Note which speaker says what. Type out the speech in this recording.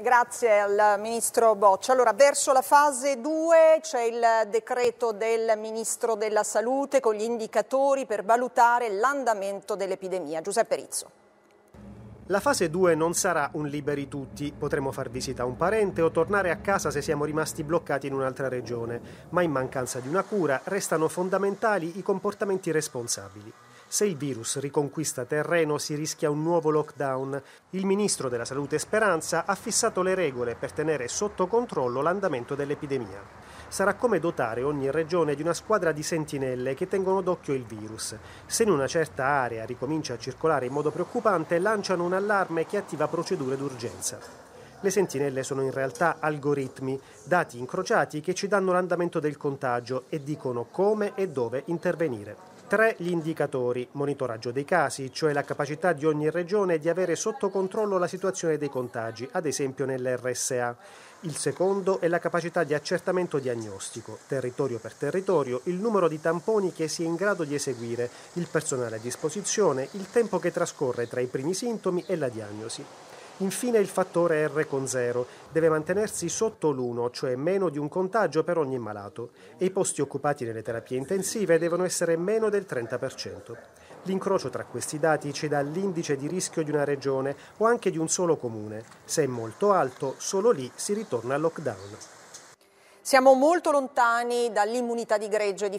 Speaker 1: Grazie al Ministro Boccia. Allora, verso la fase 2 c'è il decreto del Ministro della Salute con gli indicatori per valutare l'andamento dell'epidemia. Giuseppe Rizzo.
Speaker 2: La fase 2 non sarà un liberi tutti, potremo far visita a un parente o tornare a casa se siamo rimasti bloccati in un'altra regione, ma in mancanza di una cura restano fondamentali i comportamenti responsabili. Se il virus riconquista terreno si rischia un nuovo lockdown. Il ministro della Salute Speranza ha fissato le regole per tenere sotto controllo l'andamento dell'epidemia. Sarà come dotare ogni regione di una squadra di sentinelle che tengono d'occhio il virus. Se in una certa area ricomincia a circolare in modo preoccupante, lanciano un allarme che attiva procedure d'urgenza. Le sentinelle sono in realtà algoritmi, dati incrociati che ci danno l'andamento del contagio e dicono come e dove intervenire. Tre gli indicatori, monitoraggio dei casi, cioè la capacità di ogni regione di avere sotto controllo la situazione dei contagi, ad esempio nell'RSA. Il secondo è la capacità di accertamento diagnostico, territorio per territorio, il numero di tamponi che si è in grado di eseguire, il personale a disposizione, il tempo che trascorre tra i primi sintomi e la diagnosi. Infine il fattore R con 0 deve mantenersi sotto l'1, cioè meno di un contagio per ogni malato, e i posti occupati nelle terapie intensive devono essere meno del 30%. L'incrocio tra questi dati ci dà l'indice di rischio di una regione o anche di un solo comune. Se è molto alto, solo lì si ritorna al lockdown.
Speaker 1: Siamo molto lontani dall'immunità di gregge di